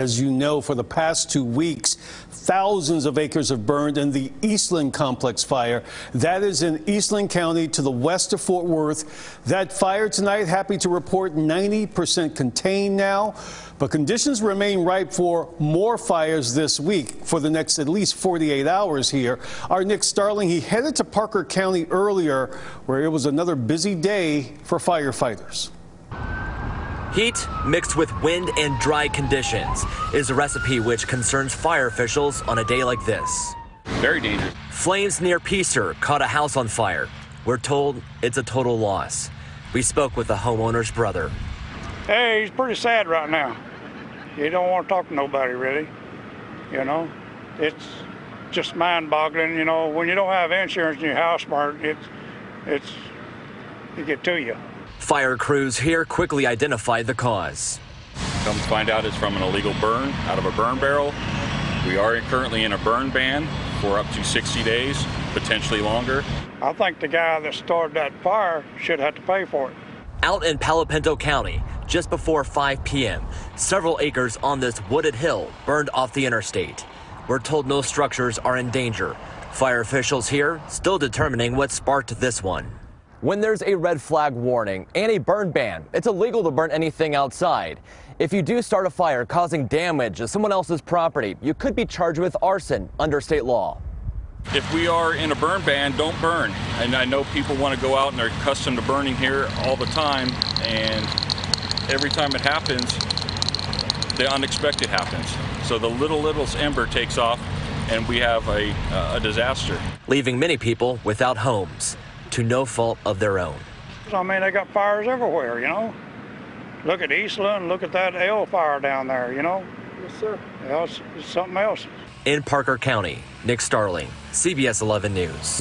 As you know, for the past two weeks, thousands of acres have burned in the Eastland Complex fire. That is in Eastland County to the west of Fort Worth. That fire tonight, happy to report 90% contained now, but conditions remain ripe for more fires this week for the next at least 48 hours here. Our Nick Starling, he headed to Parker County earlier, where it was another busy day for firefighters. Heat mixed with wind and dry conditions is a recipe which concerns fire officials on a day like this. Very dangerous. Flames near Peaster caught a house on fire. We're told it's a total loss. We spoke with the homeowner's brother. Hey, he's pretty sad right now. He don't want to talk to nobody really. You know, it's just mind-boggling. You know, when you don't have insurance in your house, Mark, it's it's it get to you. Fire crews here quickly identified the cause. Come to find out it's from an illegal burn out of a burn barrel. We are currently in a burn ban for up to 60 days, potentially longer. I think the guy that started that fire should have to pay for it. Out in Palo Pinto County, just before 5 p.m., several acres on this wooded hill burned off the interstate. We're told no structures are in danger. Fire officials here still determining what sparked this one. When there's a red flag warning and a burn ban, it's illegal to burn anything outside. If you do start a fire causing damage to someone else's property, you could be charged with arson under state law. If we are in a burn ban, don't burn. And I know people want to go out and they're accustomed to burning here all the time, and every time it happens, the unexpected happens. So the little, little ember takes off, and we have a, a disaster. Leaving many people without homes to no fault of their own. I mean, they got fires everywhere, you know. Look at Eastland, look at that L fire down there, you know. Yes, sir. Yeah, it's, it's something else. In Parker County, Nick Starling, CBS 11 News.